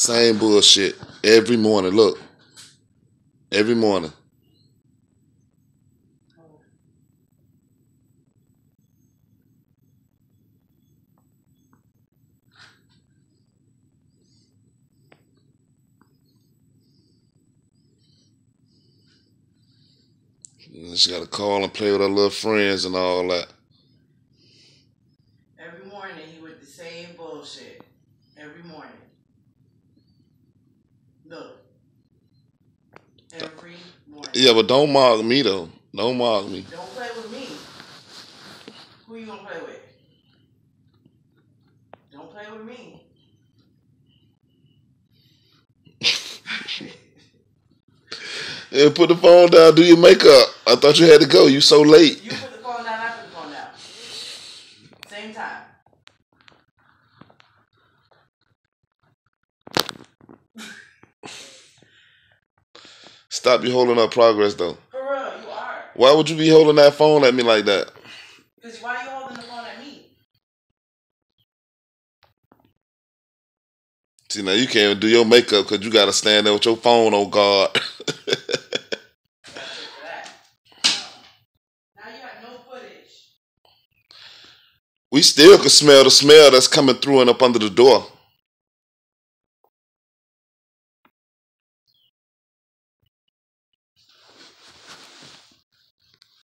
Same bullshit every morning. Look, every morning. She got to call and play with her little friends and all that. Every morning he with the same bullshit. Every morning. Look. Every morning. Yeah, but don't mock me though. Don't mock me. Don't play with me. Who you gonna play with? Don't play with me. Yeah, put the phone down. Do your makeup. I thought you had to go. You so late. You put the phone down, I put the phone down. Same time. Stop you holding up progress though. For real, you are. Why would you be holding that phone at me like that? Because why are you holding the phone at me? See now you can't even do your makeup because you got to stand there with your phone on guard. That's it for that. No. Now you got no footage. we still can smell the smell that's coming through and up under the door.